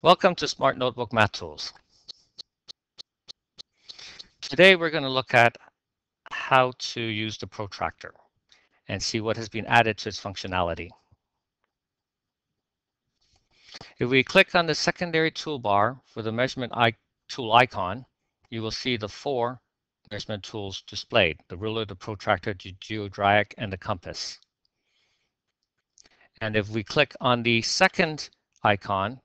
Welcome to Smart Notebook Math Tools. Today we're going to look at how to use the protractor and see what has been added to its functionality. If we click on the secondary toolbar for the measurement tool icon, you will see the four measurement tools displayed, the ruler, the protractor, the Geodreieck, and the compass. And if we click on the second icon,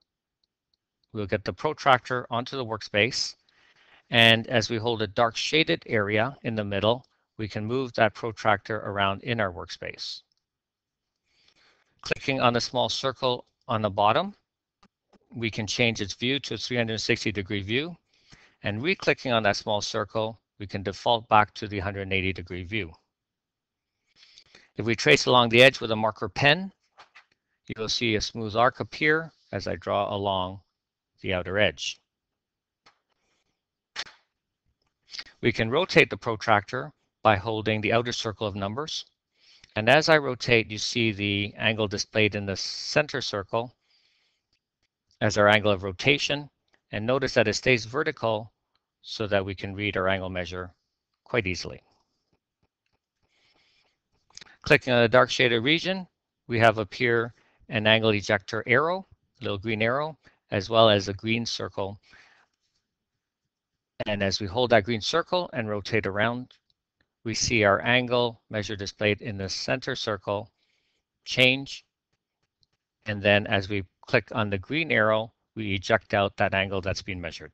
we'll get the protractor onto the workspace. And as we hold a dark shaded area in the middle, we can move that protractor around in our workspace. Clicking on the small circle on the bottom, we can change its view to a 360 degree view. And re-clicking on that small circle, we can default back to the 180 degree view. If we trace along the edge with a marker pen, you'll see a smooth arc appear as I draw along the outer edge. We can rotate the protractor by holding the outer circle of numbers. And as I rotate, you see the angle displayed in the center circle as our angle of rotation. And notice that it stays vertical so that we can read our angle measure quite easily. Clicking on the dark shaded region, we have appear an angle ejector arrow, a little green arrow, as well as a green circle. And as we hold that green circle and rotate around, we see our angle measure displayed in the center circle change. And then as we click on the green arrow, we eject out that angle that's been measured.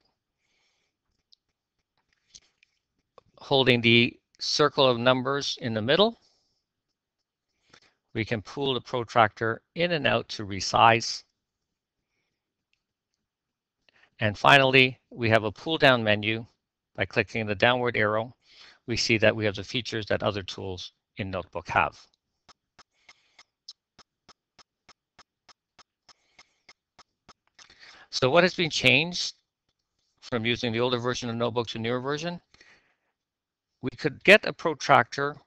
Holding the circle of numbers in the middle, we can pull the protractor in and out to resize and finally, we have a pull down menu. By clicking the downward arrow, we see that we have the features that other tools in Notebook have. So what has been changed from using the older version of Notebook to newer version? We could get a protractor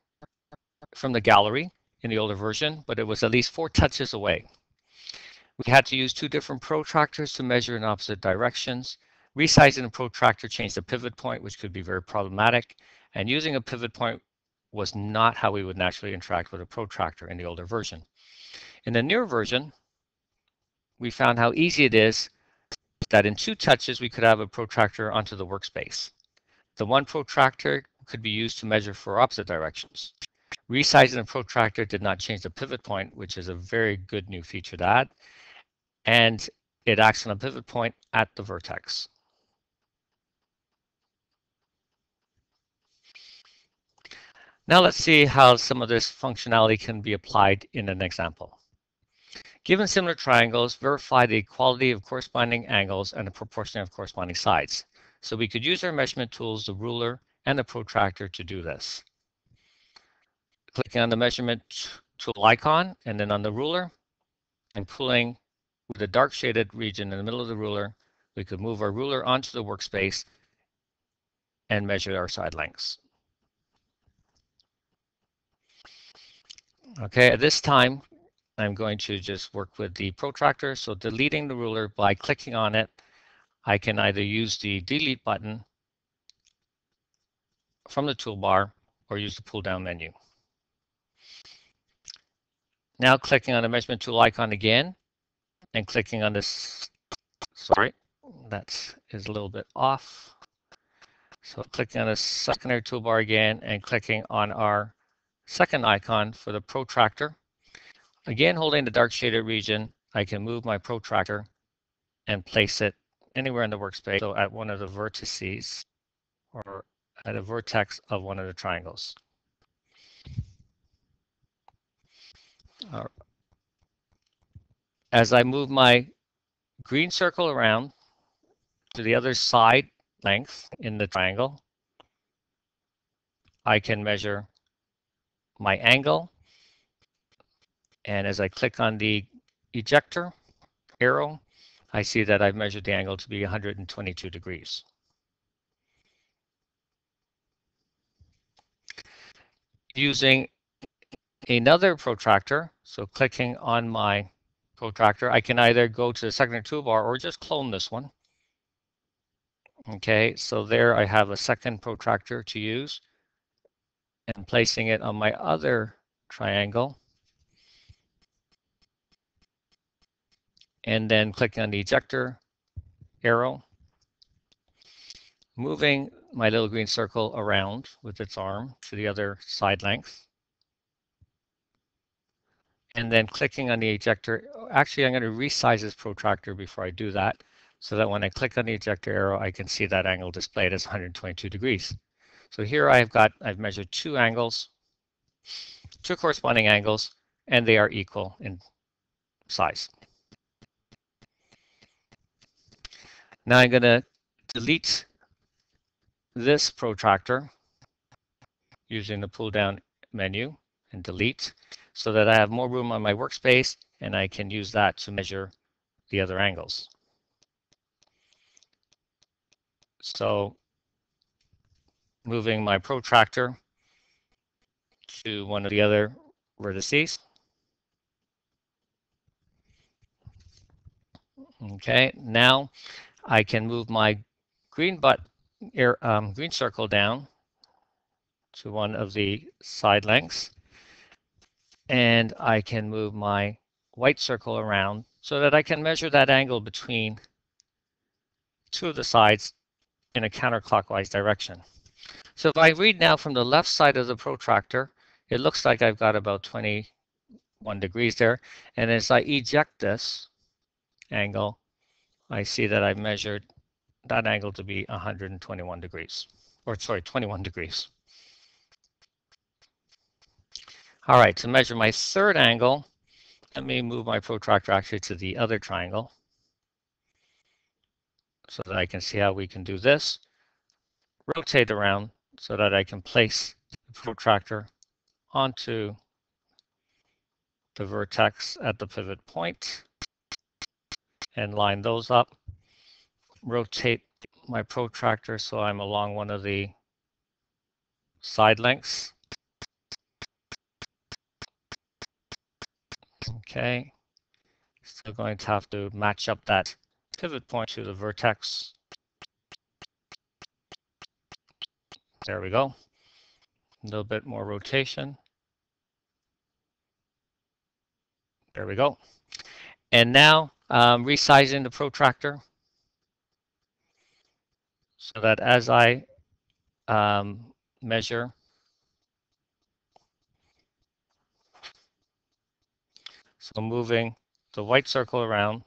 from the gallery in the older version, but it was at least four touches away. We had to use two different protractors to measure in opposite directions. Resizing the protractor changed the pivot point, which could be very problematic. And using a pivot point was not how we would naturally interact with a protractor in the older version. In the newer version, we found how easy it is that in two touches, we could have a protractor onto the workspace. The one protractor could be used to measure for opposite directions. Resizing the protractor did not change the pivot point, which is a very good new feature to add and it acts on a pivot point at the vertex. Now let's see how some of this functionality can be applied in an example. Given similar triangles, verify the equality of corresponding angles and the proportion of corresponding sides. So we could use our measurement tools, the ruler and the protractor to do this. Clicking on the measurement tool icon and then on the ruler and pulling with the dark shaded region in the middle of the ruler, we could move our ruler onto the workspace and measure our side lengths. Okay, at this time, I'm going to just work with the protractor. So deleting the ruler by clicking on it, I can either use the delete button from the toolbar or use the pull down menu. Now clicking on the measurement tool icon again, and clicking on this, sorry, that is a little bit off. So clicking on the secondary toolbar again and clicking on our second icon for the protractor. Again, holding the dark shaded region, I can move my protractor and place it anywhere in the workspace. So at one of the vertices or at a vertex of one of the triangles. As I move my green circle around to the other side length in the triangle, I can measure my angle. And as I click on the ejector arrow, I see that I've measured the angle to be 122 degrees. Using another protractor, so clicking on my protractor, I can either go to the secondary toolbar or just clone this one. Okay, so there I have a second protractor to use and placing it on my other triangle. And then clicking on the ejector arrow, moving my little green circle around with its arm to the other side length. And then clicking on the ejector, actually I'm going to resize this protractor before I do that so that when I click on the ejector arrow, I can see that angle displayed as 122 degrees. So here I've got, I've measured two angles, two corresponding angles, and they are equal in size. Now I'm going to delete this protractor using the pull down menu and delete so that I have more room on my workspace and I can use that to measure the other angles. So moving my protractor to one of the other vertices. Okay, now I can move my green but um, green circle down to one of the side lengths. And I can move my white circle around so that I can measure that angle between two of the sides in a counterclockwise direction. So if I read now from the left side of the protractor, it looks like I've got about 21 degrees there. And as I eject this angle, I see that I've measured that angle to be 121 degrees, or sorry, 21 degrees. All right, to measure my third angle, let me move my protractor actually to the other triangle so that I can see how we can do this. Rotate around so that I can place the protractor onto the vertex at the pivot point and line those up. Rotate my protractor so I'm along one of the side lengths. Okay, still going to have to match up that pivot point to the vertex. There we go. A little bit more rotation. There we go. And now um, resizing the protractor so that as I um, measure so moving the white circle around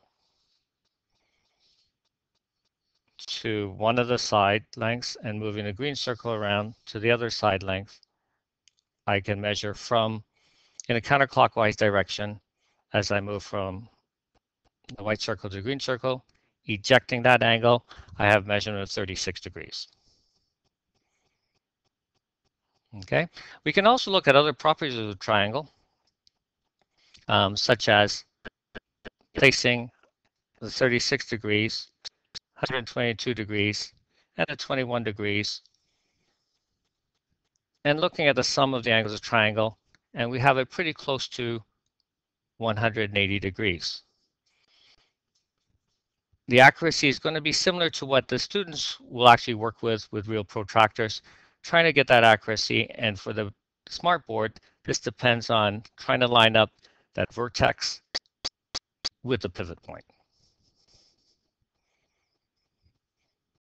to one of the side lengths and moving the green circle around to the other side length, I can measure from in a counterclockwise direction as I move from the white circle to the green circle, ejecting that angle, I have measurement of 36 degrees. Okay, we can also look at other properties of the triangle, um, such as placing the 36 degrees 122 degrees and at 21 degrees. And looking at the sum of the angles of triangle, and we have it pretty close to 180 degrees. The accuracy is going to be similar to what the students will actually work with with real protractors, trying to get that accuracy. And for the smartboard, this depends on trying to line up that vertex with the pivot point.